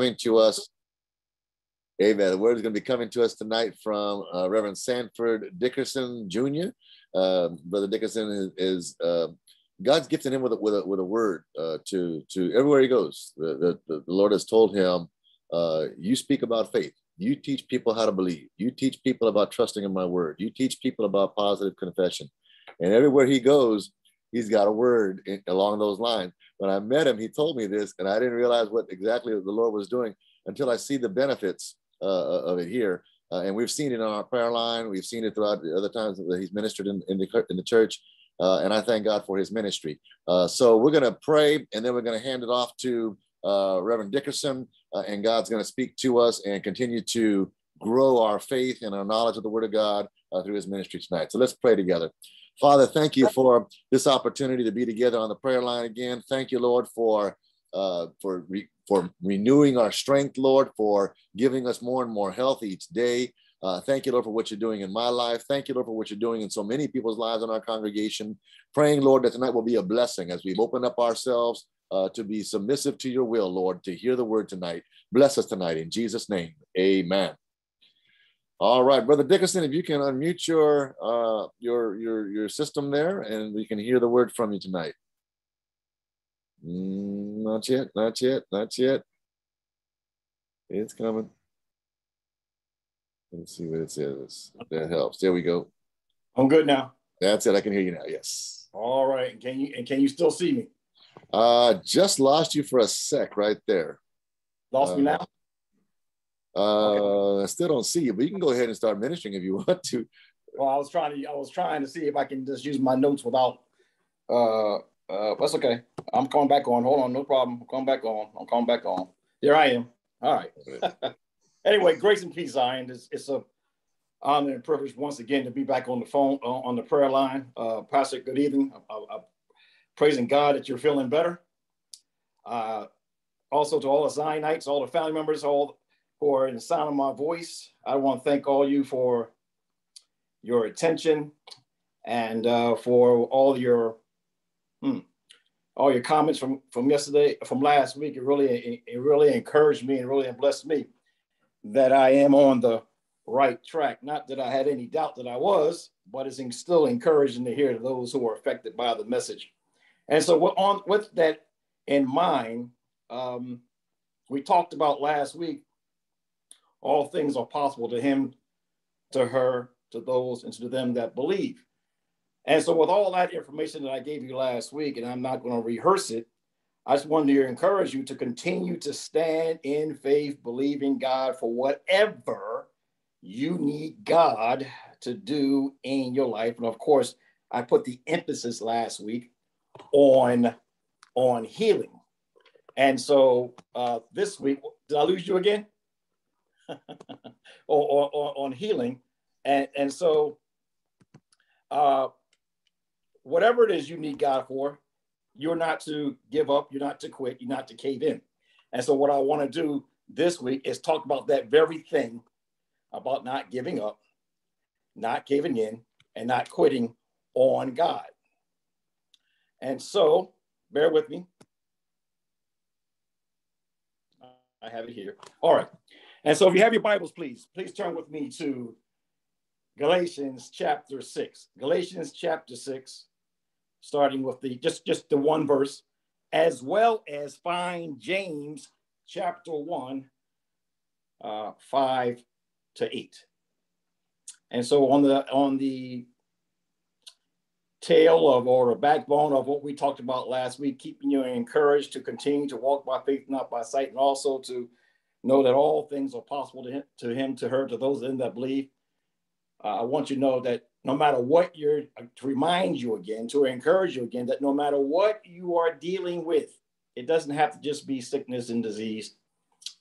coming to us. Amen. The word is going to be coming to us tonight from uh, Reverend Sanford Dickerson Jr. Uh, Brother Dickerson is, is uh, God's gifted him with a, with a, with a word uh, to to everywhere he goes. The, the, the Lord has told him, uh, "You speak about faith. You teach people how to believe. You teach people about trusting in my word. You teach people about positive confession." And everywhere he goes, he's got a word in, along those lines. When I met him, he told me this, and I didn't realize what exactly the Lord was doing until I see the benefits uh, of it here. Uh, and we've seen it on our prayer line. We've seen it throughout the other times that he's ministered in, in, the, in the church. Uh, and I thank God for his ministry. Uh, so we're going to pray and then we're going to hand it off to uh, Reverend Dickerson. Uh, and God's going to speak to us and continue to grow our faith and our knowledge of the Word of God through his ministry tonight. So let's pray together. Father, thank you for this opportunity to be together on the prayer line again. Thank you, Lord, for uh, for re- for renewing our strength, Lord, for giving us more and more health each day. Uh, thank you, Lord, for what you're doing in my life. Thank you, Lord, for what you're doing in so many people's lives in our congregation. Praying, Lord, that tonight will be a blessing as we've opened up ourselves uh, to be submissive to your will, Lord, to hear the word tonight. Bless us tonight in Jesus' name. Amen. All right, Brother Dickerson, if you can unmute your uh, your your your system there, and we can hear the word from you tonight. Mm, not yet, not yet, not yet. It's coming. Let's see what it says. That helps. There we go. I'm good now. That's it. I can hear you now. Yes. All right. Can you and can you still see me? Uh just lost you for a sec right there. Lost uh, me now? Uh okay. I still don't see you, but you can go ahead and start ministering if you want to. Well, I was trying to I was trying to see if I can just use my notes without uh uh, that's okay. I'm coming back on. Hold on, no problem. I'm coming back on. I'm coming back on. Here I am. All right. anyway, grace and peace, Zion. It's, it's a honor and privilege once again to be back on the phone uh, on the prayer line. Uh, Pastor, good evening. I, I, praising God that you're feeling better. Uh, also to all the Zionites, all the family members, all who are in the sound of my voice, I want to thank all you for your attention and uh, for all your Hmm. All your comments from from yesterday, from last week, it really it really encouraged me and really blessed me that I am on the right track. Not that I had any doubt that I was, but it's still encouraging to hear those who are affected by the message. And so, on with that in mind, um, we talked about last week. All things are possible to him, to her, to those, and to them that believe. And so, with all that information that I gave you last week, and I'm not going to rehearse it, I just wanted to encourage you to continue to stand in faith, believing God for whatever you need God to do in your life. And of course, I put the emphasis last week on on healing. And so uh, this week, did I lose you again? or, or, or, on healing. And, and so uh, whatever it is you need God for, you're not to give up, you're not to quit, you're not to cave in. And so, what I want to do this week is talk about that very thing about not giving up, not caving in, and not quitting on God. And so, bear with me. I have it here. All right. And so, if you have your Bibles, please, please turn with me to Galatians chapter 6. Galatians chapter 6 starting with the just just the one verse, as well as find James chapter one, uh, five to eight. And so on the on the tail of or the backbone of what we talked about last week, keeping you encouraged to continue to walk by faith, not by sight, and also to know that all things are possible to him, to him, to her, to those in that believe. Uh, I want you to know that no matter what you're to remind you again, to encourage you again, that no matter what you are dealing with, it doesn't have to just be sickness and disease,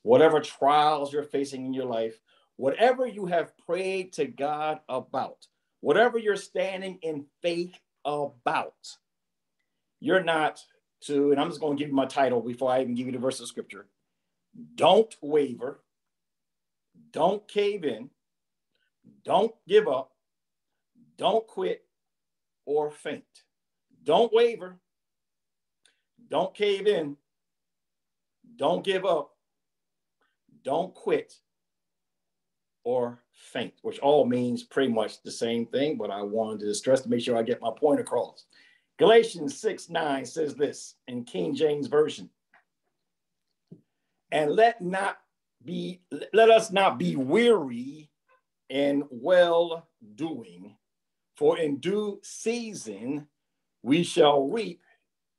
whatever trials you're facing in your life, whatever you have prayed to God about, whatever you're standing in faith about, you're not to, and I'm just going to give you my title before I even give you the verse of scripture. Don't waver, don't cave in, don't give up, don't quit or faint. Don't waver. Don't cave in. Don't give up. don't quit or faint, which all means pretty much the same thing, but I wanted to stress to make sure I get my point across. Galatians 6 9 says this in King James Version. And let not be let us not be weary in well doing, for in due season we shall reap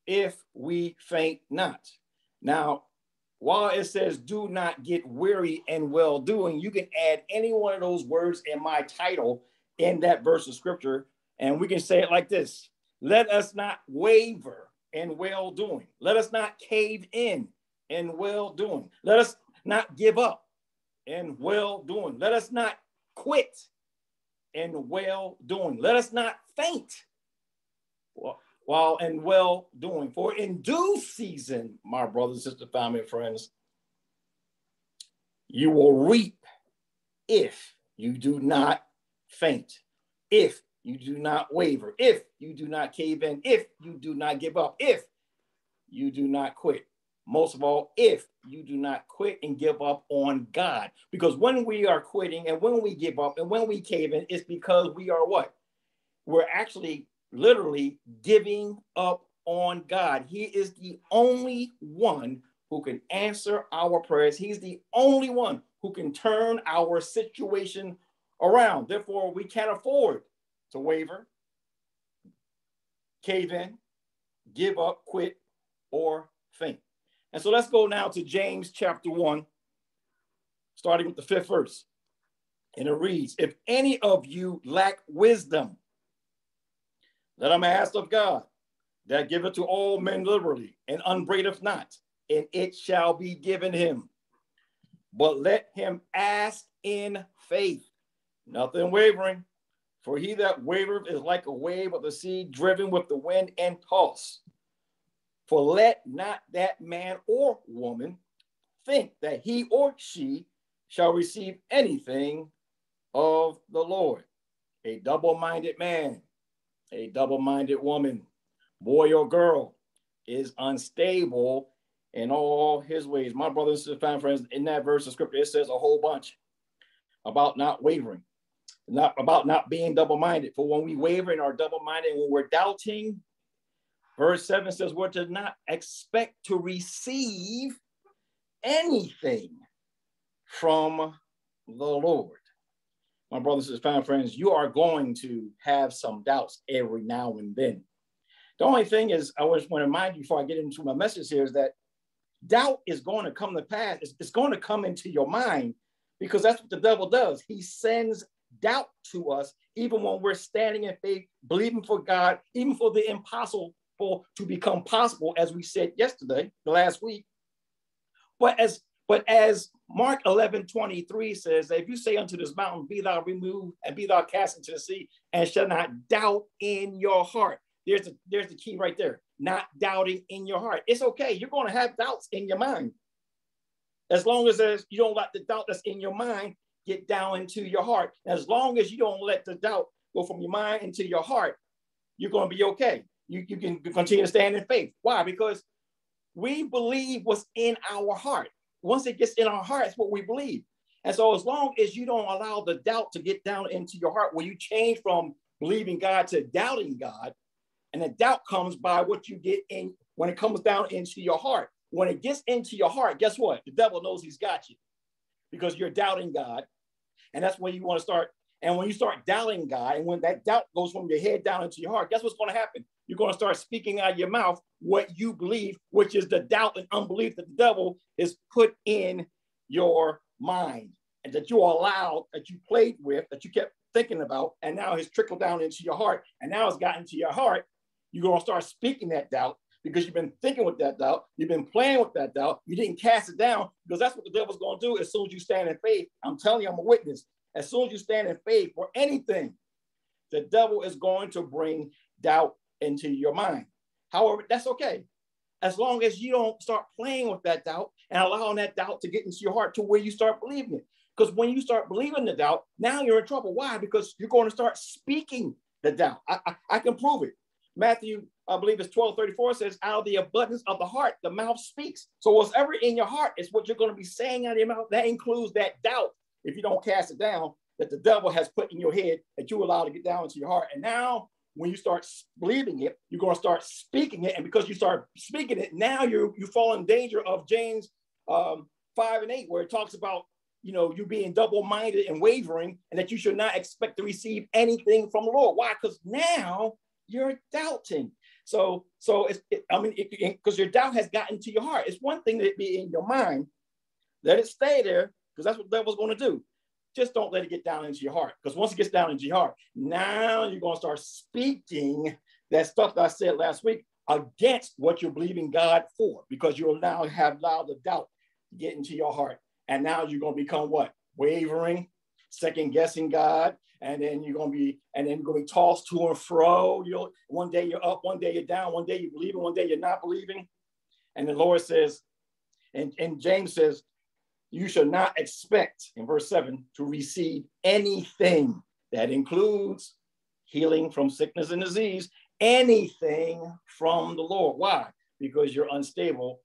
if we faint not. Now, while it says do not get weary and well doing, you can add any one of those words in my title in that verse of scripture, and we can say it like this. Let us not waver in well doing, let us not cave in in well doing, let us not give up in well doing, let us not quit in well doing, let us not faint while in well doing. For in due season, my brothers, sisters, family, and friends, you will reap if you do not faint, if you do not waver, if you do not cave in, if you do not give up, if you do not quit. Most of all, if you do not quit and give up on God. Because when we are quitting and when we give up and when we cave in, it's because we are what? We're actually literally giving up on God. He is the only one who can answer our prayers. He's the only one who can turn our situation around. Therefore, we can't afford to waver, cave in, give up, quit, or faint. And so let's go now to James chapter 1, starting with the fifth verse. And it reads If any of you lack wisdom, let him ask of God that giveth to all men liberally and upbraideth not, and it shall be given him. But let him ask in faith, nothing wavering. For he that wavereth is like a wave of the sea driven with the wind and tossed. For let not that man or woman think that he or she shall receive anything of the Lord. A double minded man a double minded woman, boy or girl, is unstable in all his ways. My brothers and friends, in that verse of scripture, it says a whole bunch about not wavering, not about not being double minded. For when we waver and are double minded, when we're doubting, verse 7 says, we're to not expect to receive anything from the Lord my brothers and fine friends, you are going to have some doubts every now and then. The only thing is, I just want to remind you before I get into my message here is that doubt is going to come to pass. It's, it's going to come into your mind because that's what the devil does. He sends doubt to us, even when we're standing in faith, believing for God, even for the impossible to become possible, as we said yesterday, the last week. But as but as Mark 11, 23 says if you say unto this mountain, be thou removed and be thou cast into the sea, and shall not doubt in your heart. There's the, there's the key right there. Not doubting in your heart. It's okay. You're going to have doubts in your mind. As long as you don't let the doubt that's in your mind get down into your heart. As long as you don't let the doubt go from your mind into your heart, you're going to be okay. You, you can continue to stand in faith. Why? Because we believe what's in our heart once it gets in our hearts, what we believe. And so, as long as you don't allow the doubt to get down into your heart, where you change from believing God to doubting God, and the doubt comes by what you get in when it comes down into your heart. When it gets into your heart, guess what? The devil knows he's got you because you're doubting God. And that's when you want to start. And when you start doubting God, and when that doubt goes from your head down into your heart, guess what's going to happen? you're going to start speaking out of your mouth what you believe, which is the doubt and unbelief that the devil is put in your mind and that you allowed, that you played with, that you kept thinking about, and now has trickled down into your heart. And now it's gotten to your heart. You're going to start speaking that doubt because you've been thinking with that doubt. You've been playing with that doubt. You didn't cast it down because that's what the devil's going to do as soon as you stand in faith. I'm telling you, I'm a witness. As soon as you stand in faith for anything, the devil is going to bring doubt into your mind. However, that's okay. As long as you don't start playing with that doubt and allowing that doubt to get into your heart to where you start believing it. Because when you start believing the doubt, now you're in trouble. Why? Because you're going to start speaking the doubt. I, I, I can prove it. Matthew I believe it's 1234 says, out of the abundance of the heart, the mouth speaks. So whatever in your heart is what you're going to be saying out of your mouth. That includes that doubt, if you don't cast it down, that the devil has put in your head that you allow to get down into your heart. And now when you start believing it, you're going to start speaking it. And because you start speaking it, now you you fall in danger of James um, 5 and 8, where it talks about you know, you being double-minded and wavering, and that you should not expect to receive anything from the Lord. Why? Because now you're doubting. So, so it's, it, I mean, because your doubt has gotten to your heart. It's one thing to be in your mind. Let it stay there, because that's what the devil's going to do. Just don't let it get down into your heart. Because once it gets down into your heart, now you're going to start speaking that stuff that I said last week against what you're believing God for, because you'll now have allowed the doubt get into your heart. And now you're going to become what? Wavering, second guessing God. And then you're going to be, and then you're going to be tossed to and fro. You'll one day you're up, one day you're down, one day you believe believing, one day you're not believing. And the Lord says, and, and James says, you should not expect in verse seven to receive anything that includes healing from sickness and disease, anything from the Lord. Why? Because you're unstable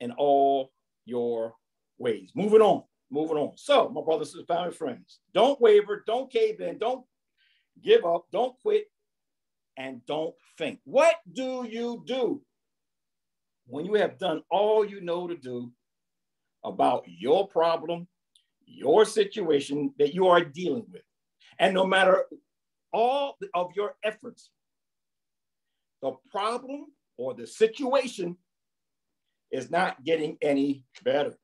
in all your ways. Moving on, moving on. So, my brothers and family friends, don't waver, don't cave in, don't give up, don't quit, and don't faint. What do you do when you have done all you know to do about your problem, your situation that you are dealing with? And no matter all of your efforts, the problem or the situation is not getting any better.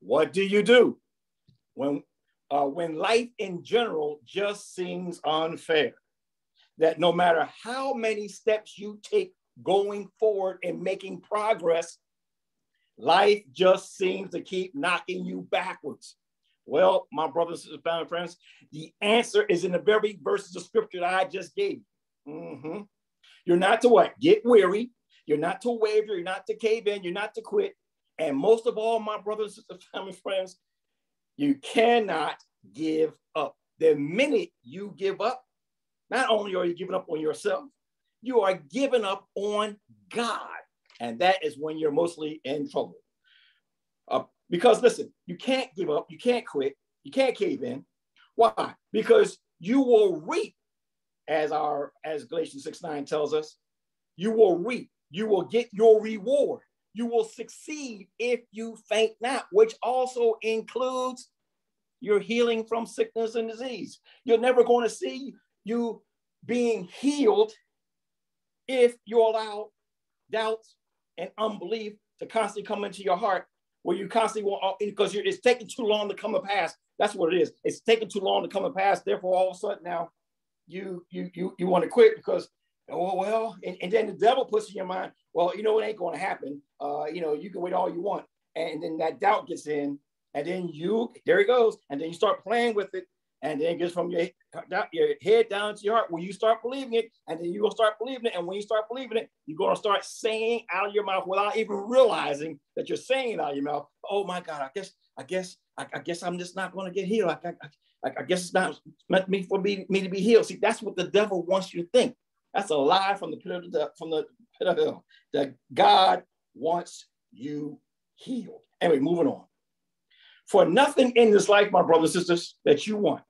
What do you do when, uh, when life in general just seems unfair? That no matter how many steps you take going forward and making progress, life just seems to keep knocking you backwards. Well, my brothers and family friends, the answer is in the very verses of scripture that I just gave. Mm-hmm. You're not to what? Get weary. You're not to waver. You're not to cave in. You're not to quit. And most of all, my brothers and family friends, you cannot give up. The minute you give up, not only are you giving up on yourself, you are giving up on God. And that is when you're mostly in trouble. Uh, because listen, you can't give up, you can't quit, you can't cave in. Why? Because you will reap, as our as Galatians 6 9 tells us, you will reap, you will get your reward you will succeed if you faint not, which also includes your healing from sickness and disease. You're never going to see you being healed if you allow doubts and unbelief to constantly come into your heart where you constantly want because it's taking too long to come to pass. That's what it is. It's taking too long to come to pass. Therefore, all of a sudden now you you you you want to quit because oh well, and, and then the devil puts in your mind, well, you know, it ain't going to happen. Uh, you know, you can wait all you want. And then that doubt gets in, and then you, there he goes. And then you start playing with it. And then it gets from your, your head down to your heart when you start believing it. And then going to start believing it. And when you start believing it, you're going to start saying out of your mouth without even realizing that you're saying out of your mouth, oh my God, I guess, I guess, I, I guess I'm just not going to get healed. I, I, I, guess it's not meant me for me, me to be healed. See, that's what the devil wants you to think. That's a lie from the pit of the, from the pit of hell that God wants you healed. Anyway, moving on. For nothing in this life, my brothers and sisters, that you want,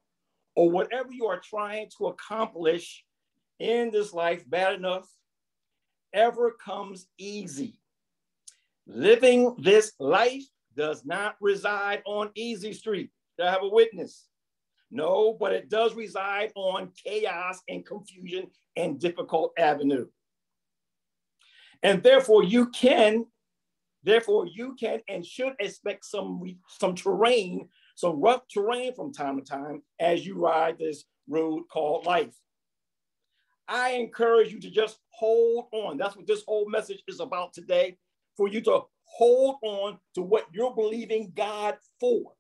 or whatever you are trying to accomplish in this life, bad enough, ever comes easy. Living this life does not reside on easy street. Do I have a witness? No, but it does reside on chaos and confusion and difficult avenue. And therefore you can, therefore you can and should expect some, some terrain, some rough terrain from time to time as you ride this road called life. I encourage you to just hold on. That's what this whole message is about today, for you to hold on to what you're believing God for.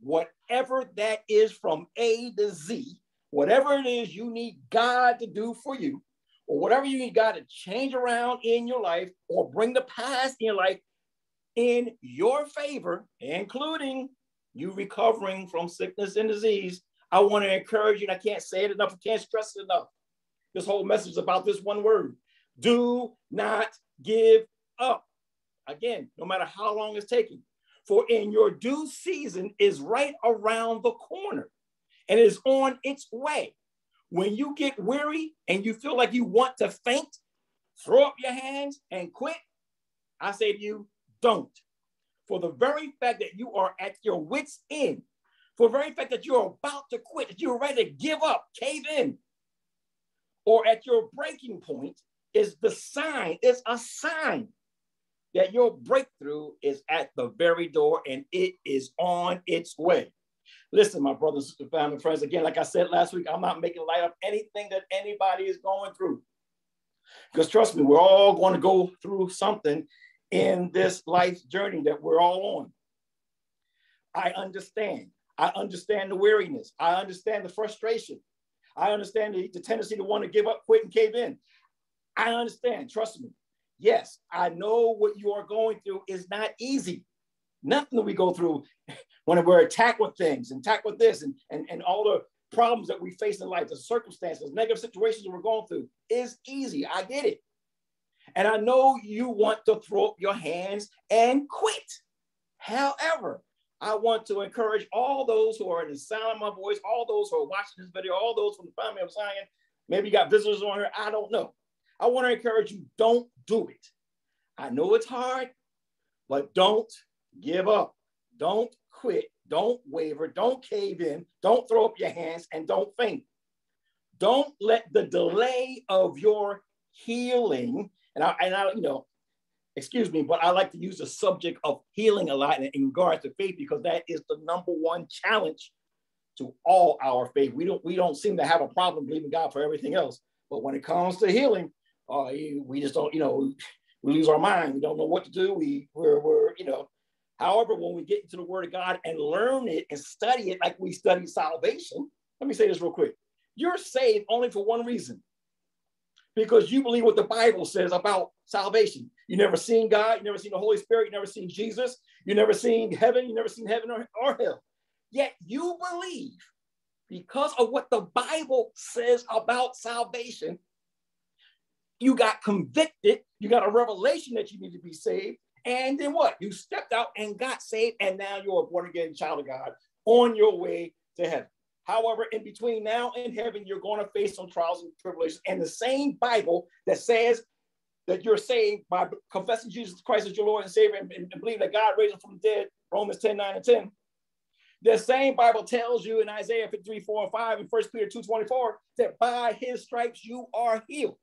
Whatever that is from A to Z, whatever it is you need God to do for you, or whatever you need God to change around in your life or bring the past in your life in your favor, including you recovering from sickness and disease, I want to encourage you, and I can't say it enough, I can't stress it enough. This whole message is about this one word Do not give up. Again, no matter how long it's taking. For in your due season is right around the corner and is on its way. When you get weary and you feel like you want to faint, throw up your hands and quit. I say to you, don't. For the very fact that you are at your wits' end, for the very fact that you're about to quit, that you're ready to give up, cave in, or at your breaking point, is the sign, it's a sign that your breakthrough is at the very door and it is on its way. Listen, my brothers, and family, friends, again, like I said last week, I'm not making light of anything that anybody is going through. Because trust me, we're all going to go through something in this life's journey that we're all on. I understand. I understand the weariness. I understand the frustration. I understand the, the tendency to want to give up, quit, and cave in. I understand. Trust me. Yes, I know what you are going through is not easy. Nothing that we go through when we're attacked with things and attacked with this and, and, and all the problems that we face in life, the circumstances, negative situations we're going through is easy. I get it. And I know you want to throw up your hands and quit. However, I want to encourage all those who are in the sound of my voice, all those who are watching this video, all those from the family of Zion. Maybe you got visitors on here. I don't know. I want to encourage you don't do it. I know it's hard, but don't give up. Don't quit. Don't waver. Don't cave in. Don't throw up your hands and don't faint. Don't let the delay of your healing, and I, and I, you know, excuse me, but I like to use the subject of healing a lot in, in regards to faith because that is the number one challenge to all our faith. We don't we don't seem to have a problem believing God for everything else, but when it comes to healing, uh, we just don't, you know, we lose our mind. We don't know what to do. We we're, we're you know. However, when we get into the Word of God and learn it and study it like we study salvation, let me say this real quick. You're saved only for one reason because you believe what the Bible says about salvation. You never seen God, you never seen the Holy Spirit, you never seen Jesus, you never seen heaven, you never seen heaven or, or hell. Yet you believe because of what the Bible says about salvation, you got convicted, you got a revelation that you need to be saved. And then what? You stepped out and got saved, and now you're a born again child of God on your way to heaven. However, in between now and heaven, you're going to face some trials and tribulations. And the same Bible that says that you're saved by confessing Jesus Christ as your Lord and Savior and, and believe that God raised him from the dead, Romans 10, 9 and 10. The same Bible tells you in Isaiah 53, 4 and 5 and 1 Peter 2, 24, that by his stripes you are healed.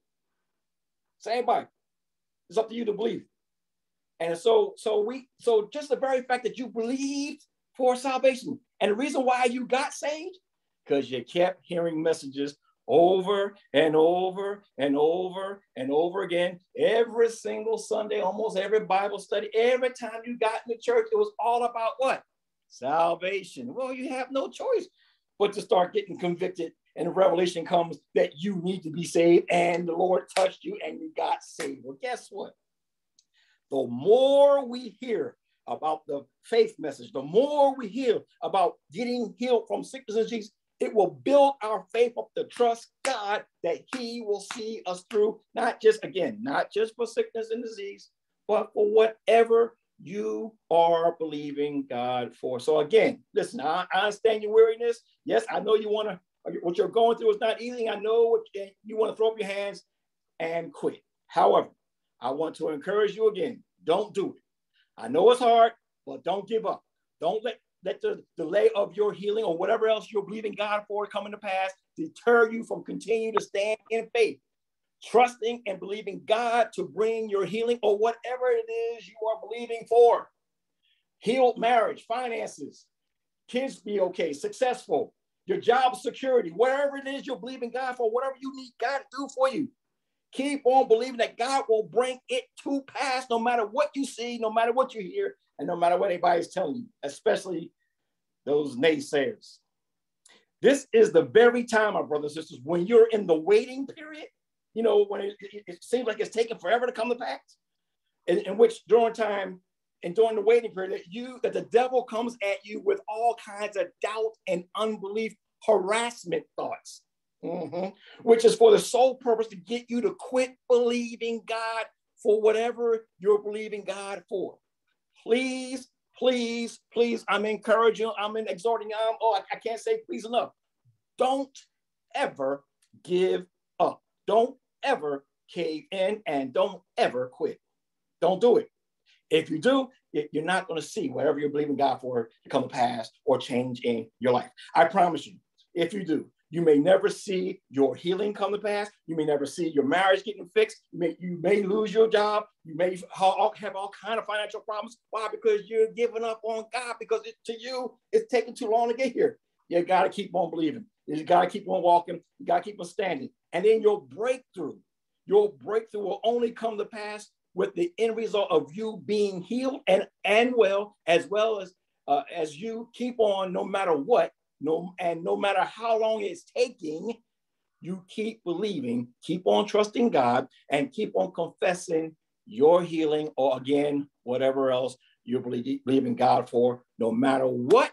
Same Bible. It's up to you to believe. And so, so we, so just the very fact that you believed for salvation, and the reason why you got saved because you kept hearing messages over and over and over and over again every single Sunday, almost every Bible study, every time you got in the church, it was all about what? Salvation. Well, you have no choice but to start getting convicted. And the revelation comes that you need to be saved, and the Lord touched you and you got saved. Well, guess what? The more we hear about the faith message, the more we hear about getting healed from sickness it will build our faith up to trust God that He will see us through, not just, again, not just for sickness and disease, but for whatever you are believing God for. So, again, listen, I, I understand your weariness. Yes, I know you want to, what you're going through is not easy. I know what you want to throw up your hands and quit. However, I want to encourage you again don't do it. I know it's hard, but don't give up. Don't let let the delay of your healing or whatever else you're believing God for coming to pass deter you from continuing to stand in faith, trusting and believing God to bring your healing or whatever it is you are believing for. Healed marriage, finances, kids be okay, successful, your job security, whatever it is you're believing God for, whatever you need God to do for you. Keep on believing that God will bring it to pass no matter what you see, no matter what you hear, and no matter what anybody's telling you, especially those naysayers. This is the very time, my brothers and sisters, when you're in the waiting period, you know, when it, it, it seems like it's taking forever to come to pass, in, in which during time and during the waiting period, that you that the devil comes at you with all kinds of doubt and unbelief, harassment thoughts. mm-hmm. which is for the sole purpose to get you to quit believing God for whatever you're believing God for. Please, please, please, I'm encouraging, I'm exhorting, I'm, oh, I, I can't say please enough. Don't ever give up. Don't ever cave in and don't ever quit. Don't do it. If you do, you're not going to see whatever you're believing God for to come to pass or change in your life. I promise you, if you do, you may never see your healing come to pass. You may never see your marriage getting fixed. You may, you may lose your job. You may have all kind of financial problems. Why? Because you're giving up on God because it, to you, it's taking too long to get here. You got to keep on believing. You got to keep on walking. You got to keep on standing. And then your breakthrough, your breakthrough will only come to pass with the end result of you being healed and, and well, as well as uh, as you keep on no matter what, no, and no matter how long it's taking, you keep believing, keep on trusting God, and keep on confessing your healing, or again, whatever else you believe, believe in God for, no matter what,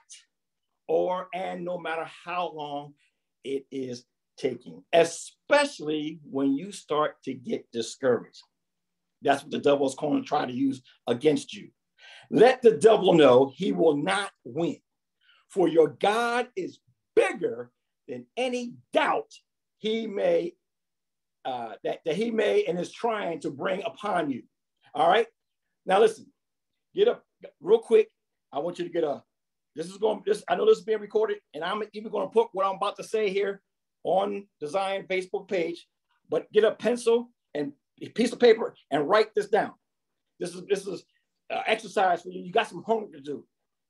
or and no matter how long it is taking, especially when you start to get discouraged. That's what the devil is going to try to use against you. Let the devil know he will not win, for your God is bigger than any doubt he may uh, that, that he may and is trying to bring upon you. All right. Now listen, get up real quick. I want you to get a. This is going. This I know this is being recorded, and I'm even going to put what I'm about to say here on the Zion Facebook page. But get a pencil and a piece of paper and write this down. This is this is uh, exercise for you. You got some homework to do.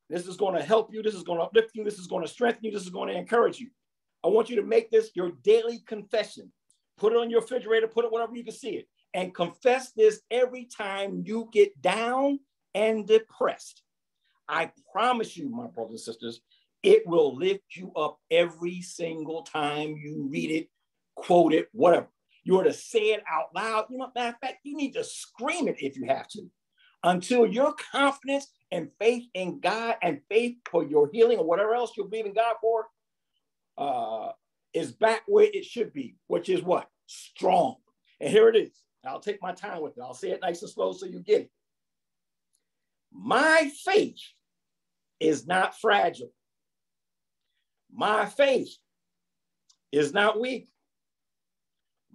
This is going to help you. This is going to uplift you. This is going to strengthen you. This is going to encourage you. I want you to make this your daily confession. Put it on your refrigerator. Put it wherever you can see it, and confess this every time you get down and depressed. I promise you, my brothers and sisters, it will lift you up every single time you read it, quote it, whatever. You are to say it out loud. You know, matter of fact, you need to scream it if you have to until your confidence and faith in God and faith for your healing or whatever else you believe in God for uh, is back where it should be, which is what? Strong. And here it is. I'll take my time with it. I'll say it nice and slow so you get it. My faith is not fragile. My faith is not weak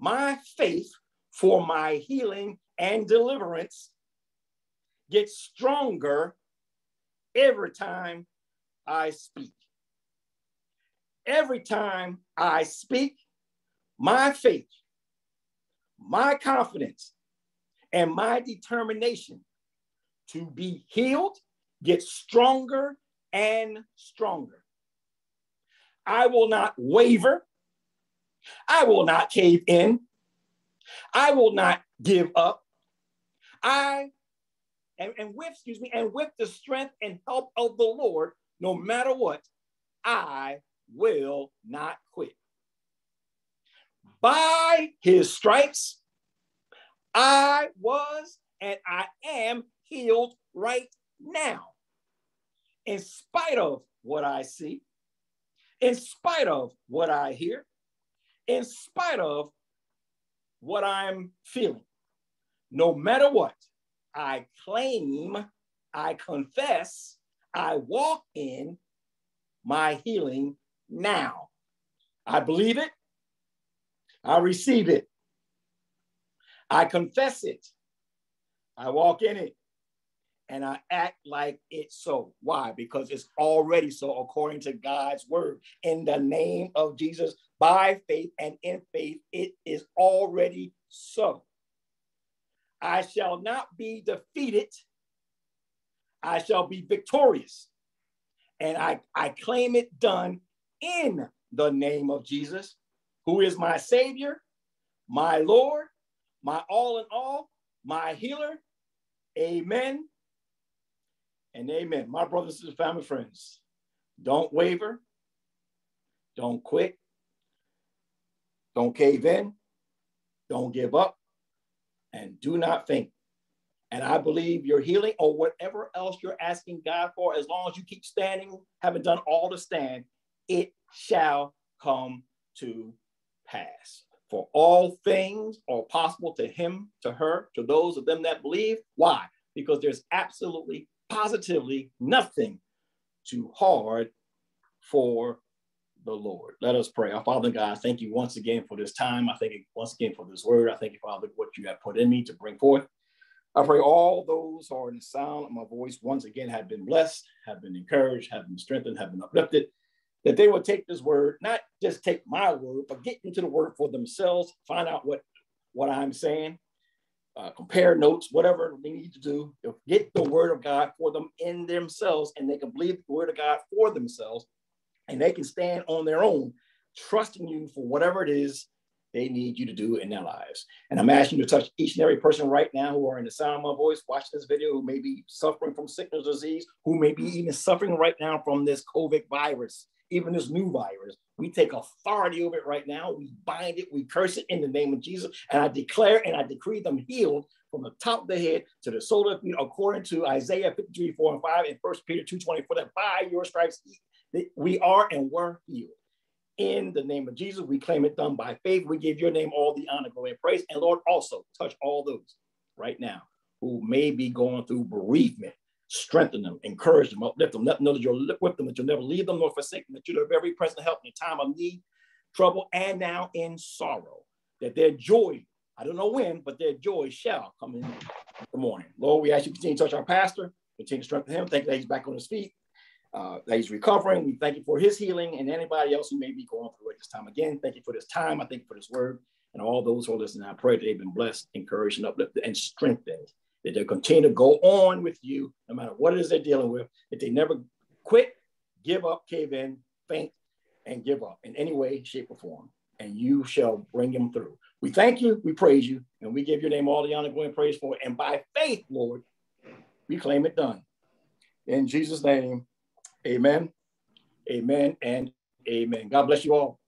my faith for my healing and deliverance gets stronger every time I speak. Every time I speak, my faith, my confidence, and my determination to be healed gets stronger and stronger. I will not waver. I will not cave in. I will not give up. I and, and with, excuse me, and with the strength and help of the Lord, no matter what, I will not quit. By his stripes, I was and I am healed right now. In spite of what I see, in spite of what I hear, in spite of what I'm feeling. No matter what, I claim, I confess, I walk in my healing now. I believe it, I receive it, I confess it, I walk in it, and I act like it's so. Why? Because it's already so according to God's word. In the name of Jesus, by faith and in faith, it is already so. I shall not be defeated. I shall be victorious. And I, I claim it done in the name of Jesus, who is my Savior, my Lord, my all in all, my healer. Amen and amen. My brothers and family friends, don't waver, don't quit, don't cave in. Don't give up. And do not faint. And I believe your healing or whatever else you're asking God for, as long as you keep standing, having done all to stand, it shall come to pass. For all things are possible to him, to her, to those of them that believe. Why? Because there's absolutely, positively nothing too hard for the Lord. Let us pray. Our Father God, thank you once again for this time. I thank you once again for this word. I thank you, Father, what you have put in me to bring forth. I pray all those who are in the sound of my voice once again have been blessed, have been encouraged, have been strengthened, have been uplifted, that they will take this word, not just take my word, but get into the word for themselves, find out what, what I'm saying, uh, compare notes, whatever they need to do, get the word of God for them in themselves, and they can believe the word of God for themselves, and they can stand on their own, trusting you for whatever it is they need you to do in their lives. And I'm asking you to touch each and every person right now who are in the sound of my voice, watching this video, who may be suffering from sickness disease, who may be even suffering right now from this COVID virus, even this new virus. We take authority over it right now. We bind it, we curse it in the name of Jesus. And I declare and I decree them healed from the top of the head to the sole of the feet, according to Isaiah 53, 4 and 5, and 1 Peter 2, 24, that by your stripes we are and were healed in the name of Jesus. We claim it done by faith. We give your name all the honor, glory, and praise. And Lord, also touch all those right now who may be going through bereavement. Strengthen them, encourage them, uplift them, let them know that you'll with them, that you'll never leave them nor forsake them, that you're very present help in time of need, trouble, and now in sorrow. That their joy, I don't know when, but their joy shall come in the morning. Lord, we ask you to continue to touch our pastor, continue to strengthen him. Thank you that he's back on his feet uh, that he's recovering. We thank you for his healing and anybody else who may be going through it this time. Again, thank you for this time. I thank you for this word and all those who are listening. I pray that they've been blessed, encouraged, and uplifted and strengthened. That they continue to go on with you no matter what it is they're dealing with. That they never quit, give up, cave in, faint, and give up in any way, shape, or form. And you shall bring them through. We thank you, we praise you, and we give your name all the honor, glory, and praise for it. And by faith, Lord, we claim it done. In Jesus' name, Amen. Amen and amen. God bless you all.